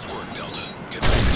Nice work, Delta. Get back.